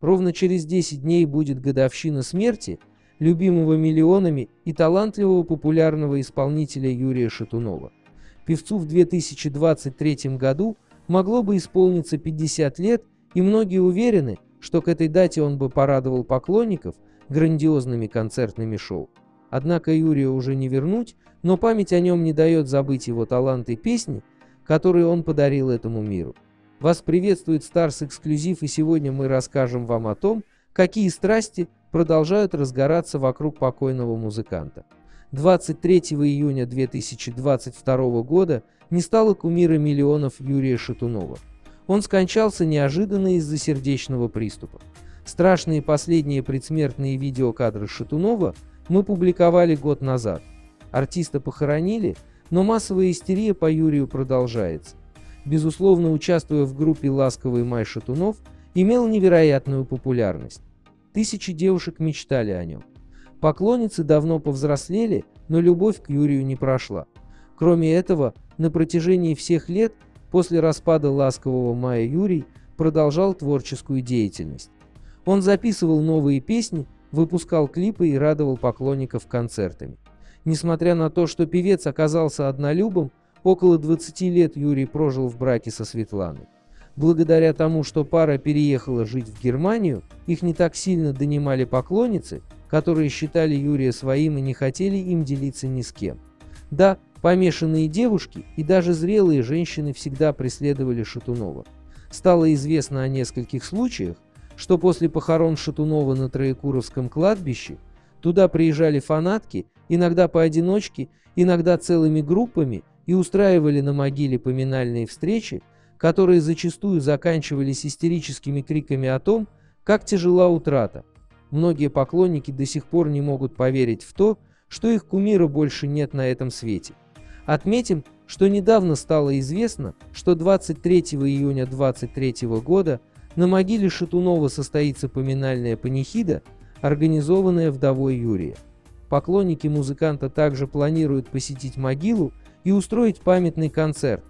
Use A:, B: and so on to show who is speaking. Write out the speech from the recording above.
A: Ровно через 10 дней будет годовщина смерти любимого миллионами и талантливого популярного исполнителя Юрия Шатунова. Певцу в 2023 году могло бы исполниться 50 лет, и многие уверены, что к этой дате он бы порадовал поклонников грандиозными концертными шоу. Однако Юрия уже не вернуть, но память о нем не дает забыть его таланты и песни, которые он подарил этому миру. Вас приветствует Старс Эксклюзив, и сегодня мы расскажем вам о том, какие страсти продолжают разгораться вокруг покойного музыканта. 23 июня 2022 года не стало кумира миллионов Юрия Шатунова. Он скончался неожиданно из-за сердечного приступа. Страшные последние предсмертные видеокадры Шатунова мы публиковали год назад. Артиста похоронили, но массовая истерия по Юрию продолжается. Безусловно, участвуя в группе «Ласковый май Шатунов», имел невероятную популярность. Тысячи девушек мечтали о нем. Поклонницы давно повзрослели, но любовь к Юрию не прошла. Кроме этого, на протяжении всех лет после распада «Ласкового мая» Юрий продолжал творческую деятельность. Он записывал новые песни, выпускал клипы и радовал поклонников концертами. Несмотря на то, что певец оказался однолюбом, около 20 лет Юрий прожил в браке со Светланой. Благодаря тому, что пара переехала жить в Германию, их не так сильно донимали поклонницы, которые считали Юрия своим и не хотели им делиться ни с кем. Да, помешанные девушки и даже зрелые женщины всегда преследовали Шатунова. Стало известно о нескольких случаях, что после похорон Шатунова на Троекуровском кладбище туда приезжали фанатки, иногда поодиночке, иногда целыми группами, и устраивали на могиле поминальные встречи, которые зачастую заканчивались истерическими криками о том, как тяжела утрата. Многие поклонники до сих пор не могут поверить в то, что их кумира больше нет на этом свете. Отметим, что недавно стало известно, что 23 июня 2023 года на могиле Шатунова состоится поминальная панихида, организованная вдовой Юрия. Поклонники музыканта также планируют посетить могилу и устроить памятный концерт,